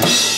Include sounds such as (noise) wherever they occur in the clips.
Thank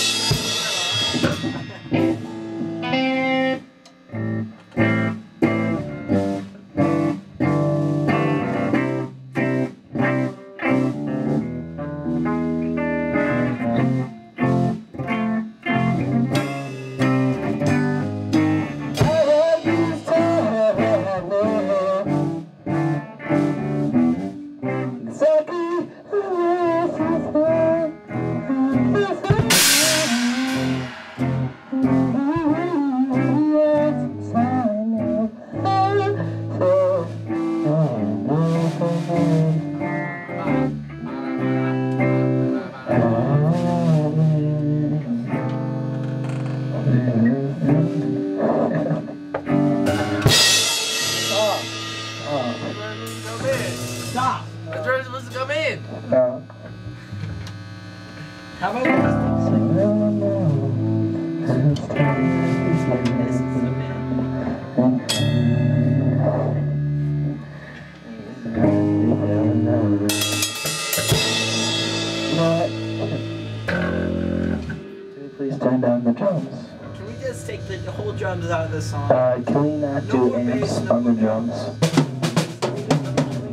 Come in. Stop. The drum's supposed to come in. No. How about this? This is the. Please turn down the drums. Can we just take the whole drums out of the song? Uh, can we not No do amps bass, no on the drums?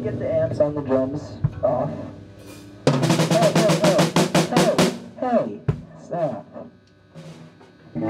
Get the amps on the drums off? Hey, hey, hey, hey, stop. You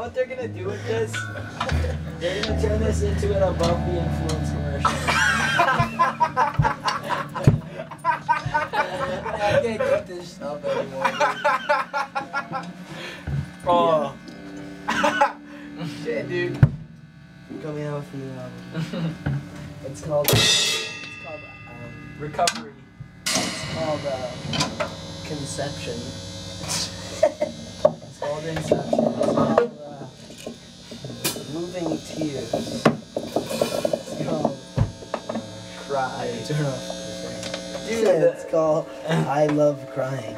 know what they're gonna do with this? They're gonna turn this into an above the influence commercial. I can't take this stuff anymore. Oh. (laughs) Shit, dude. Coming out with a new album. It's called. It's called um, Recovery. It's called uh, Conception. (laughs) it's called Inception. Tears. It's called Cry. Turn off. Dude, it's called I Love Crying.